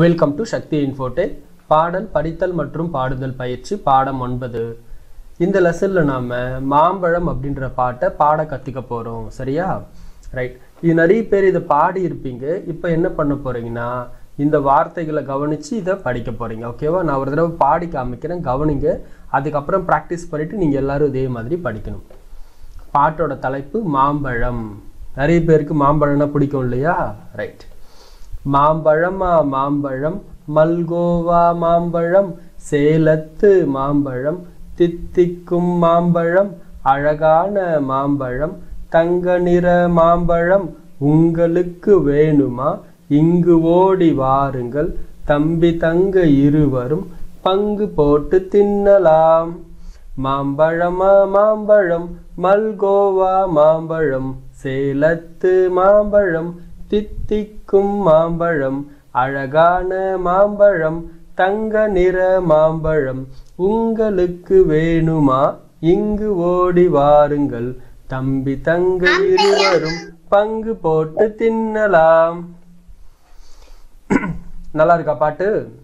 Welcome to Sakthi Infotech பாடல் படித்தல் மற்றும் பாடுதல் பயிற்சி பாடம் ஒன்பது. இந்த லெசனில் நாம் மாம்பழம் அப்படின்ற பாட்டை பாட கற்றுக்க போகிறோம் சரியா? ரைட் இது நிறைய பேர் இதை பாடி இருப்பீங்க. இப்போ என்ன பண்ண போகிறீங்கன்னா இந்த வார்த்தைகளை கவனித்து இதை படிக்க போகிறீங்க ஓகேவா நான் ஒரு தடவை பாடி காமிக்கிறேன். கவனிங்க. அதுக்கப்புறம் ப்ராக்டிஸ் பண்ணிவிட்டு நீங்கள் எல்லோரும் இதே மாதிரி படிக்கணும். பாட்டோட தலைப்பு மாம்பழம். நிறைய பேருக்கு மாம்பழம்னா பிடிக்கும் இல்லையா? ரைட் மாம்பழமா மாம்பழம். மல்கோவா மாம்பழம். சேலத்து மாம்பழம். தித்திக்கும் மாம்பழம். அழகான மாம்பழம். தங்க நிற மாம்பழம். உங்களுக்கு வேணுமா? இங்கு ஓடி வாருங்கள். தம்பி தங்க இருவரும் பங்கு போட்டு தின்னலாம். மாம்பழமா மாம்பழம். மல்கோவா மாம்பழம். சேலத்து மாம்பழம். தித்திக்கும் மாம்பழம் அழகான மாம்பழம் தங்க நிற மாம்பழம். உங்களுக்கு வேணுமா? இங்கு ஓடி வாருங்கள். தம்பி தங்க இருவரும் பங்கு போட்டு தின்னலாம். நல்லா இருக்கா பாட்டு?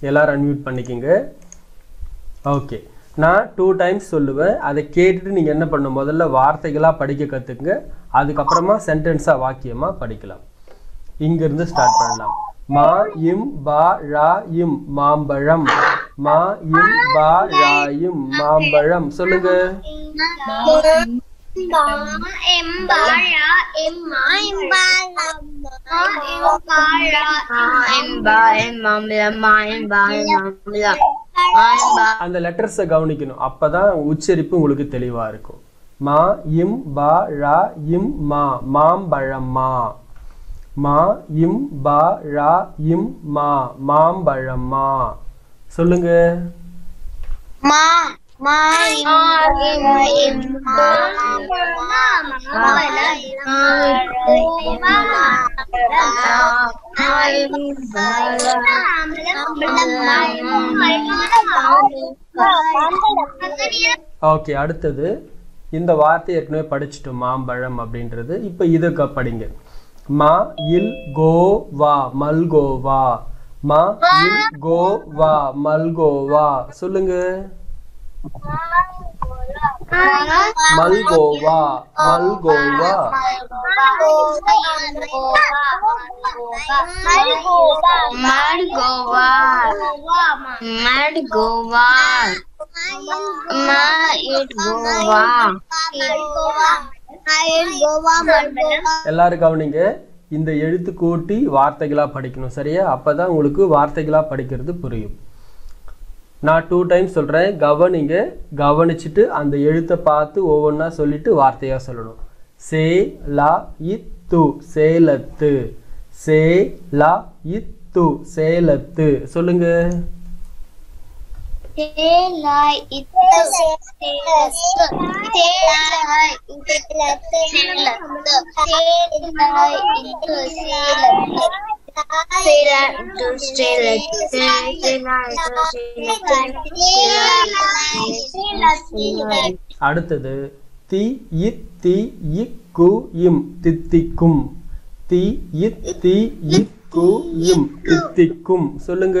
எல்லாரும் அன்மியூட் பண்ணிக்கிங்க. ஓகே நான் டூ டைம்ஸ் சொல்லுவேன். அதை கேட்டுட்டு நீங்கள் என்ன பண்ணும்? முதல்ல வார்த்தைகளாக படிக்க கற்றுக்குங்க அதுக்கப்புறமா சென்டென்ஸாக வாக்கியமாக படிக்கலாம். இங்கிருந்து ஸ்டார்ட் பண்ணலாம். மா இம் பா ரா இம் மாம்பழம். மா இம் பா ரா இம் மாம்பழம். சொல்லுங்க. அந்த லெட்டர்ஸை கவனிக்கணும். அப்பதான் உச்சரிப்பு உங்களுக்கு தெளிவா இருக்கும். மா இம் பா ரா இம் மா. மாம்பழம் மா. மா இம் பா ரா இம் மா. மாம்பழம் மா. சொல்லுங்க. மா. ஓகே அடுத்தது. இந்த வார்த்தை ஏற்கனவே படிச்சுட்டு மாம்பழம் அப்படின்றது. இப்போ இதுக்கு படிங்க. மா இல் கோ வா மல்கோவா மா இல் கோ வா மல்கோவா சொல்லுங்க. மல்கோவா மல்கோவா. மல்கோவா. மல்கோவா. மல்கோவா. எல்லாரும் கவனிங்க இந்த எழுத்து கூட்டி வார்த்தைகளா படிக்கணும் சரியா? அப்பதான் உங்களுக்கு வார்த்தைகளா படிக்கிறது புரியும். நான் டூ டைம்ஸ் சொல்கிறேன் கவனிங்க கவனிச்சுட்டு அந்த எழுத்தை பார்த்து ஒவ்வொன்றா சொல்லிட்டு வார்த்தையாக சொல்லணும். சே லா இத்து சேலத்து. சே லா இத்து சேலத்து. சொல்லுங்க. சேலத்து. Say that to stay like அடுத்தது தி இ தி இ கு இம் தித்திக்கும். தி இ தி இ கு இம் தித்திக்கும். சொல்லுங்க.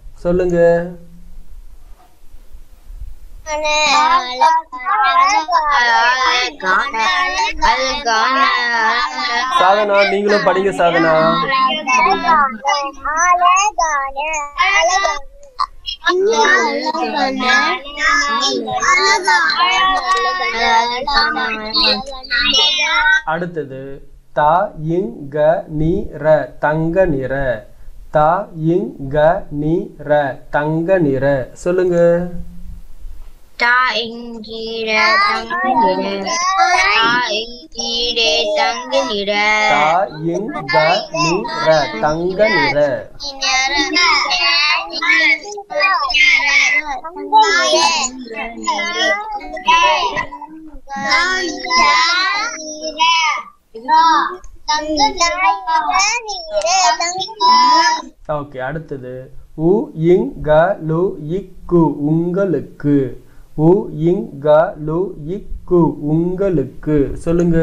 சொல்லுங்க. சாதனா நீங்களும் படிங்க சாதனா. அடுத்தது த இங்க நீ ர தங்க நிற. த இங் க நி ர தங்க நிற சொல்லுங்க. தங்க நிற தங்க நிற ஓகே அடுத்தது. உ இங் க லு இக்கு உங்களுக்கு. உ இங் க லு இக்கு உங்களுக்கு. சொல்லுங்க.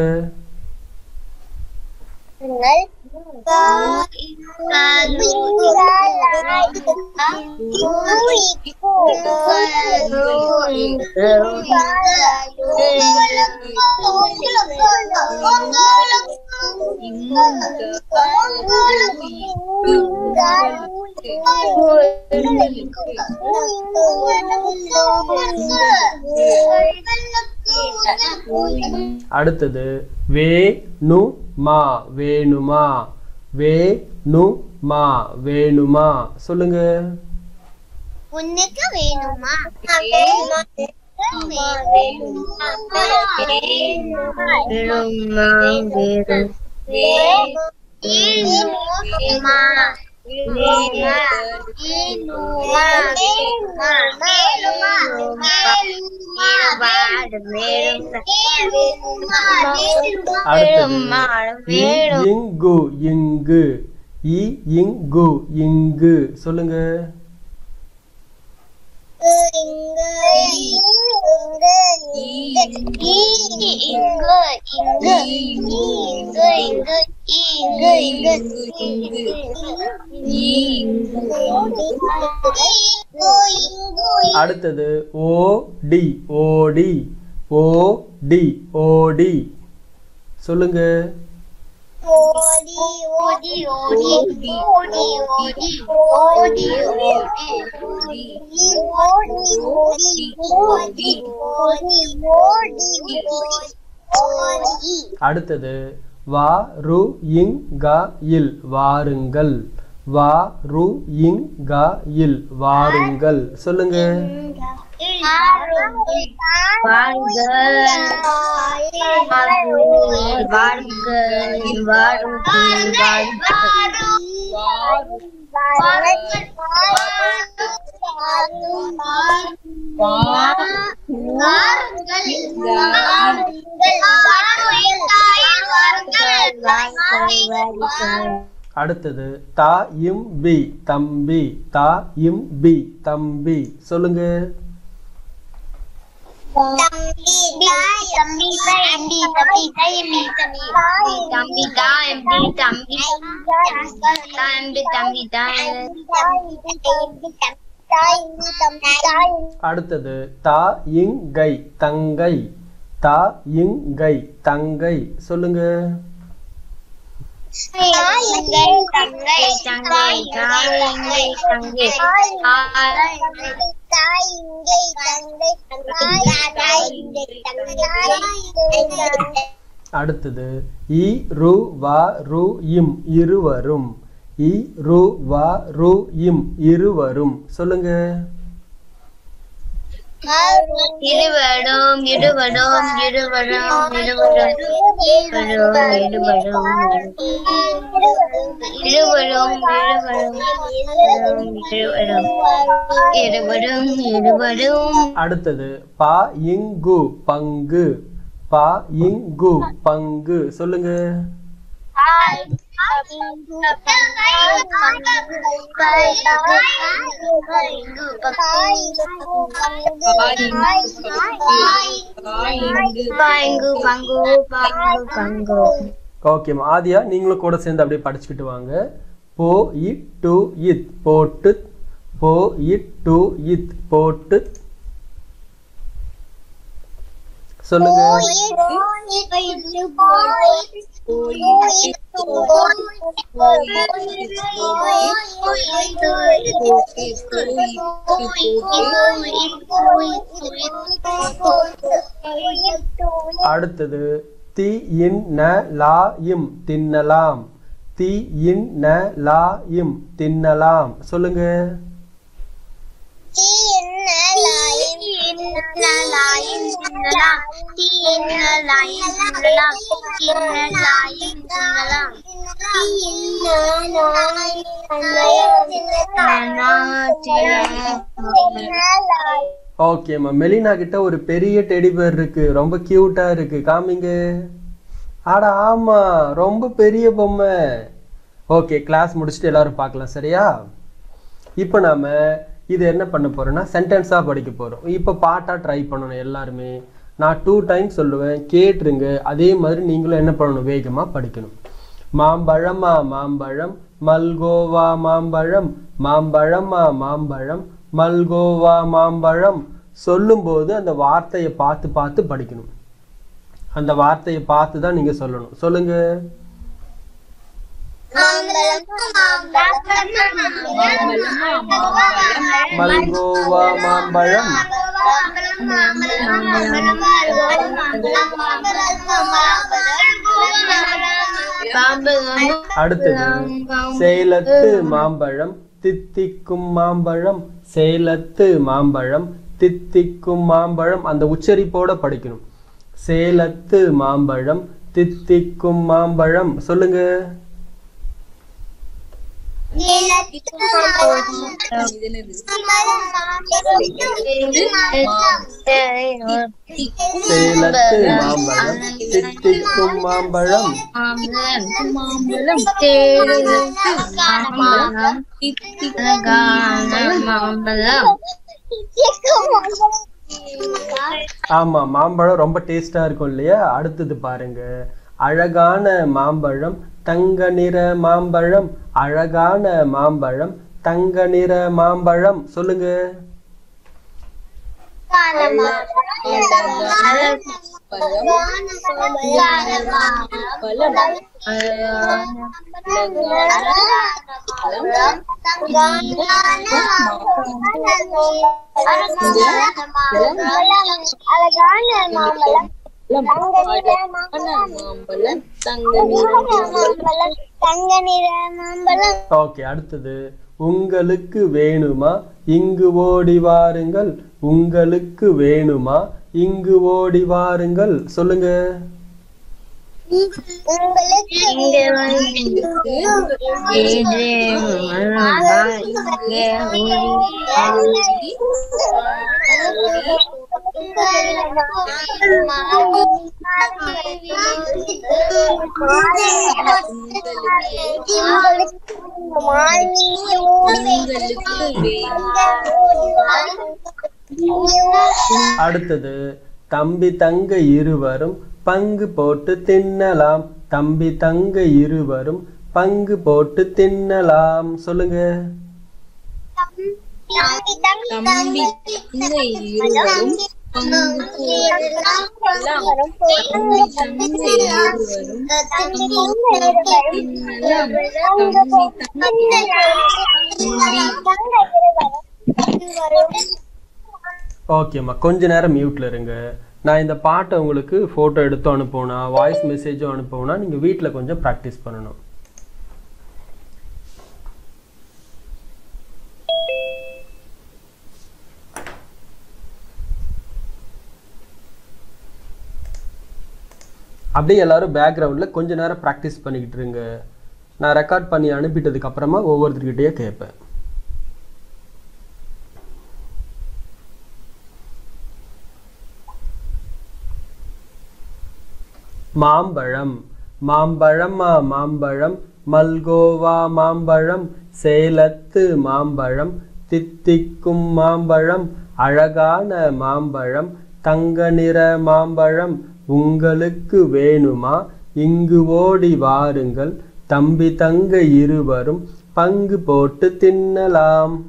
அடுத்தது வே நு மா வேணுமா. வே நு மா வேணுமா சொல்லுங்க உனக்கு வேணுமா. ilmu hikmah ilmu இங்கு இங்கு இங்கு இங்கு. சொல்லுங்க. அடுத்தது ஓ டி ஓடி ஓ டி ஓடி சொல்லுங்க. ஓடி ஓடி ஓடி ஓடி ஓடி ஓடி ஓடி ஓடி ஓடி ஓடி ஓடி ஓடி ஓடி அடுத்தது வா ரு இங் க இல் வாருங்கள் வா ரு இங் க இல் வாருங்கள் சொல்லுங்க அடுத்தது தா இம் பி தம்பி தா இம் பி தம்பி சொல்லுங்க. அடுத்தது தா இங் கை தங்கை. தா இங் கை தங்கை. சொல்லுங்க. தங்கை தங்கை தங்கை தங்கை தங்கை. தாய் இங்கே தாய் அடுத்தது இ ரு வா ரு இம் இருவரும். இ ரு வா ரு இம் இருவரும். சொல்லுங்க. இருவரும் இருவரும் இருவரும் இருவரும் இருவரும் இருவரும் இருவரும் இருவரும் அடுத்தது பா இங்கு பங்கு. பா இங்கு பங்கு. சொல்லுங்க. ஓகேம்மா ஆதியா நீங்களும் கூட சேர்ந்து அப்படியே படிச்சுக்கிட்டு வாங்க. போ இட் டு இத். போட்டு போ இட் டு இத். போட்டு சொல்லுங்க. அடுத்தது தி இன் ந லா இம் தின்னலாம். தி இன் ந லா இம் தின்னலாம். சொல்லுங்க. ஓகேம்மா மெலினா கிட்ட ஒரு பெரிய டெடி பேர் இருக்கு. ரொம்ப கியூட்டா இருக்கு. காமிங்க. ஆடா ஆமா. ரொம்ப பெரிய பொம்மை. ஓகே கிளாஸ் முடிச்சுட்டு எல்லாரும் பார்க்கலாம். சரியா? இப்போ நாம இது என்ன பண்ண போகிறோன்னா சென்டென்ஸாக படிக்க போகிறோம் இப்போ பாட்டாக ட்ரை பண்ணணும் எல்லாருமே. நான் டூ டைம் சொல்லுவேன் கேட்டுருங்க. அதே மாதிரி நீங்களும் என்ன பண்ணணும்? வேகமாக படிக்கணும். மாம்பழமா மாம்பழம். மல்கோவா மாம்பழம். மாம்பழமா மாம்பழம். மல்கோவா மாம்பழம். சொல்லும்போது அந்த வார்த்தையை பார்த்து பார்த்து படிக்கணும். அந்த வார்த்தையை பார்த்து தான் நீங்கள் சொல்லணும். சொல்லுங்கள் மல்கோவா மாம்பழம் அடுத்தது சேலத்து மாம்பழம் தித்திக்கும் மாம்பழம் சேலத்து மாம்பழம் தித்திக்கும் மாம்பழம். அந்த உச்சரிப்போட படிக்கணும். சேலத்து மாம்பழம் தித்திக்கும் மாம்பழம். சொல்லுங்க. சேலத்து மாம்பழம் தித்திக்கும் மாம்பழம் மாம்பழம் மாம்பழம் மாம்பழம் ஆமா மாம்பழம் ரொம்ப டேஸ்டா இருக்கும் இல்லையா? அடுத்தது பாருங்க. அழகான மாம்பழம் தங்க நிற மாம்பழம் அழகான மாம்பழம் தங்க நிற மாம்பழம். சொல்லுங்க. அழகான மாம்பழம் ஓகே அடுத்தது. உங்களுக்கு வேணுமா? இங்கு ஓடி வாருங்கள். உங்களுக்கு வேணுமா? இங்கு ஓடி வாருங்கள். சொல்லுங்க. உங்களுக்கு இங்க அடுத்தது தம்பி தங்க இருவரும் பங்கு போட்டு தின்னலாம். தம்பி தங்க இருவரும் பங்கு போட்டு தின்னலாம். சொல்லுங்க. தம்பி இருவரும் ஓகேம்மா கொஞ்ச நேரம் மியூட்ல இருங்க. நான் இந்த பாட்டை உங்களுக்கு ஃபோட்டோ எடுத்து அனுப்புவேனா வாய்ஸ் மெசேஜும் அனுப்புவேனா நீங்கள் வீட்டில் கொஞ்சம் ப்ராக்டிஸ் பண்ணணும். அப்படியே எல்லாரும் பேக்ரவுண்டில் கொஞ்ச நேரம் ப்ராக்டிஸ் பண்ணிக்கிட்டு இருங்க. நான் ரெக்கார்ட் பண்ணி அனுப்பிட்டதுக்கு அப்புறமா ஒவ்வொருத்தர்கிட்டயே கேட்பேன். மாம்பழம் மாம்பழமா மாம்பழம் மல்கோவா மாம்பழம் சேலத்து மாம்பழம் தித்திக்கும் மாம்பழம் அழகான மாம்பழம் தங்க நிற மாம்பழம் உங்களுக்கு வேணுமா? இங்கு ஓடி வாருங்கள். தம்பி தங்க இருவரும் பங்கு போட்டு தின்னலாம்.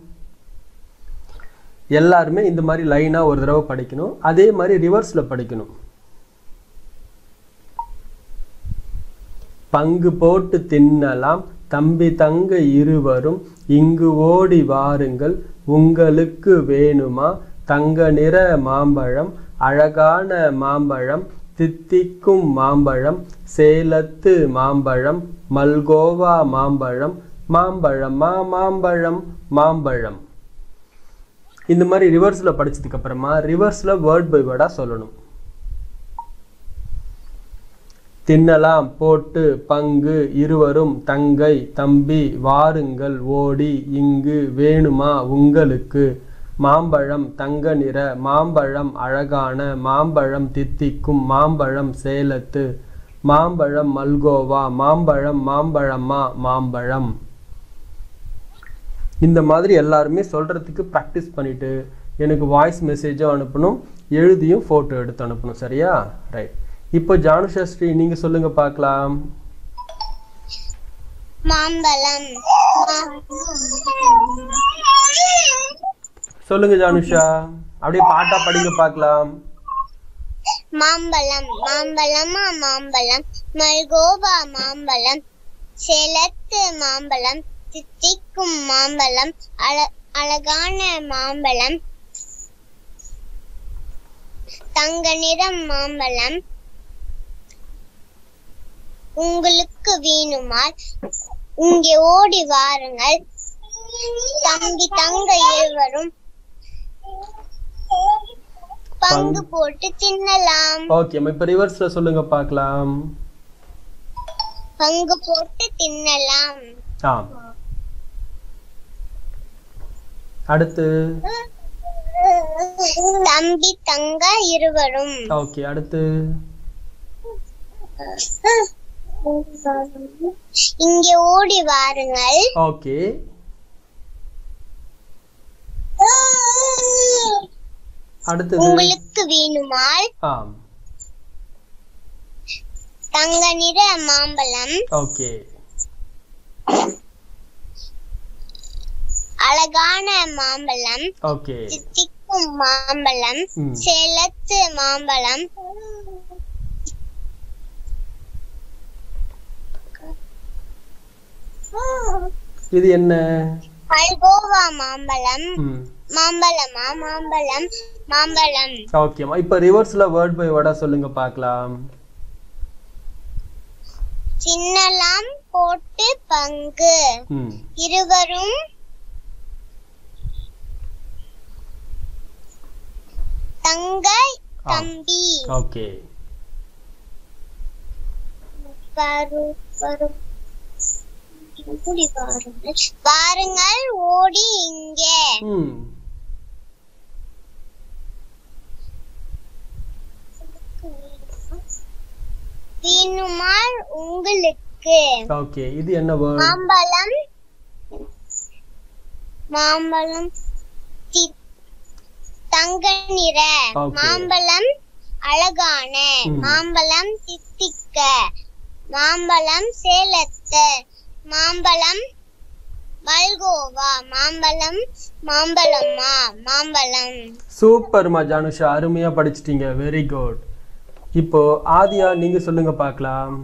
எல்லாருமே இந்த மாதிரி லைனாக ஒரு தடவை படிக்கணும். அதே மாதிரி ரிவர்ஸில் படிக்கணும். பங்கு போட்டு தின்னலாம். தம்பி தங்க இருவரும் இங்கு ஓடி வாருங்கள். உங்களுக்கு வேணுமா? தங்க நிற மாம்பழம் அழகான மாம்பழம் தித்திக்கும் மாம்பழம் சேலத்து மாம்பழம் மல்கோவா மாம்பழம் மாம்பழமா மாம்பழம் மாம்பழம். இந்த மாதிரி ரிவர்ஸில் படிச்சதுக்கு அப்புறமா ரிவர்ஸில் வேர்ட் பை வேர்டாக சொல்லணும். தின்னலாம் போட்டு பங்கு இருவரும் தங்கை தம்பி வாருங்கள் ஓடி இங்கு வேணுமா உங்களுக்கு? மாம்பழம் தங்க நிற மாம்பழம் அழகான மாம்பழம் தித்திக்கும் மாம்பழம் சேலத்து மாம்பழம் மல்கோவா மாம்பழம் மாம்பழமா மாம்பழம். இந்த மாதிரி எல்லாருமே சொல்கிறதுக்கு ப்ராக்டிஸ் பண்ணிவிட்டு எனக்கு வாய்ஸ் மெசேஜும் அனுப்பணும் எழுதியும் ஃபோட்டோ எடுத்து அனுப்பணும் சரியா? ரைட் இப்போ ஜானுஷா நீங்கள் சொல்லுங்கள் பார்க்கலாம். மாம்பழம். சொல்லுங்க ஜானுஷா. அப்படியே பாட்டா படிங்க பார்க்கலாம் மாம்பழம் மாம்பழமா மாம்பழம் மல்கோபா மாம்பழம் செலத்து மாம்பழம் தித்திக்கும் மாம்பழம் அழகான மாம்பழம் தங்க நிறம் மாம்பழம் உங்களுக்கு வேணுமால் இங்கே ஓடி வாருங்கள். தம்பி தங்க இருவரும் பங்கு போட்டு தின்னலாம். ஓகே இப்போ ரிவர்ஸில் சொல்லுங்க பார்க்கலாம். பங்கு போட்டு தின்னலாம். ஆ அடுத்து. தம்பி தங்க இருவரும். ஓகே அடுத்து. இங்கே ஓடி வாருங்கள். ஓகே அடுத்தது உங்களுக்கு வேணுமால் ஆ தங்க நிற மாம்பழம் ஓகே. அழகான மாம்பழம் ஓகே. தித்திக்கும் மாம்பழம் சேலத்து மாம்பழம் இது என்ன? மல்கோவா மாம்பழம் மாம்பழமா மாம்பழம் மாம்பழம். ஓகேம்மா இப்போ ரிவர்ஸில் வேர்ட் பை வேர்டாக சொல்லுங்க பார்க்கலாம் சின்னலாம் போட்டு பங்கு. இருவரும் தங்கை. தம்பி. ஓகே. வாருங்கள் ஓடி இங்கே. வேணுமால் உங்களுக்கு. ஓகே இது என்ன வேர்ட் மாம்பழம். மாம்பழம் தங்க நிற. மாம்பழம் அழகான. மாம்பழம் தித்திக்க. மாம்பழம் சேலத்து. மாம்பழம் மல்கோவா. மாம்பழம் மாம்பழமா? மாம்பழம். சூப்பர்மா ஜானுஷா. அருமையாக படிச்சிட்டீங்க. வெரி குட் இப்போ ஆதியா நீங்க சொல்லுங்க பார்க்கலாம்.